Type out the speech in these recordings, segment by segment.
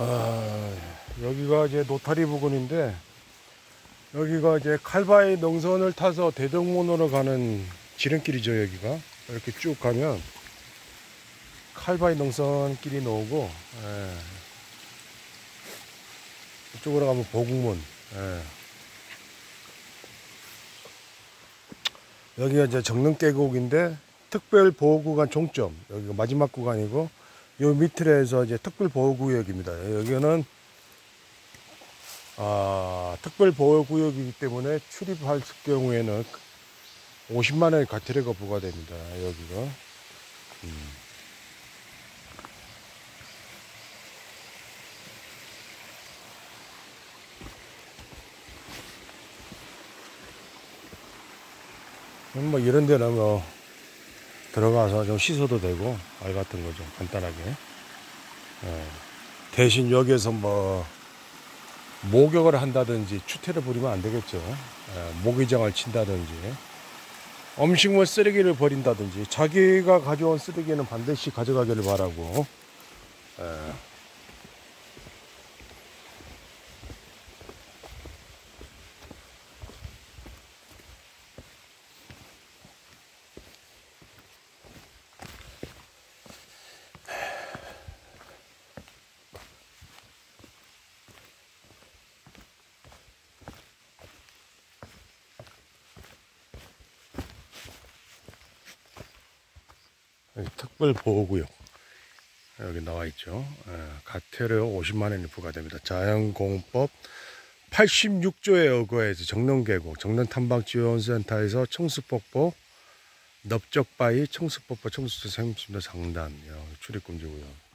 아, 여기가 이제 노타리 부근인데 여기가 이제 칼바이 능선을 타서 대동문으로 가는 지름길이죠 여기가 이렇게 쭉 가면 칼바이 능선길이 나오고 예. 이쪽으로 가면 보국문 예. 여기가 이제 정릉 계곡인데 특별 보호 구간 종점 여기가 마지막 구간이고 요 밑으로 이제 특별 보호 구역입니다. 여기는 아, 특별 보호 구역이기 때문에 출입할 경우에는 50만 원의 과태료가 부과됩니다. 여기가. 음. 음, 뭐 이런 데는 뭐 들어가서 좀 씻어도 되고 알 같은 거 좀 간단하게. 예. 대신 여기에서 뭐 목욕을 한다든지 추태를 부리면 안 되겠죠. 예, 모기장을 친다든지. 음식물 쓰레기를 버린다든지. 자기가 가져온 쓰레기는 반드시 가져가기를 바라고. 예. 여기 특별 보호구역 여기 나와 있죠. 예, 과태료 50만 원이 부과됩니다. 자연공법 86조에 의거해서 정릉계곡 정릉탐방지원센터에서 청수폭포 넙적바위 청수폭포 청수도 생심도 상단 야, 출입금지고요.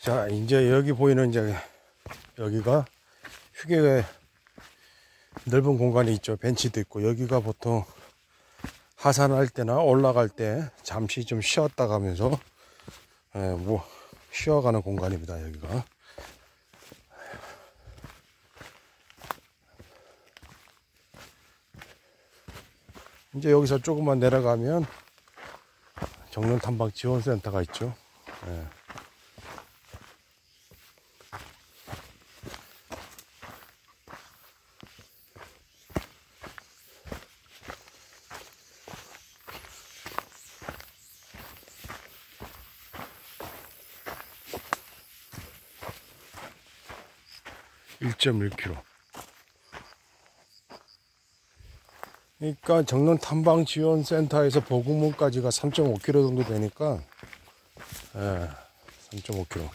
자, 이제 여기 보이는 이제 여기가 휴게 넓은 공간이 있죠. 벤치도 있고 여기가 보통 하산할 때나 올라갈 때 잠시 좀 쉬었다 가면서 예, 뭐 쉬어가는 공간입니다. 여기가. 이제 여기서 조금만 내려가면 정릉 탐방 지원센터가 있죠. 예. (1.1km) 그러니까 정릉 탐방 지원 센터에서 보구문까지가 3.5km 정도 되니까 예, 3.5km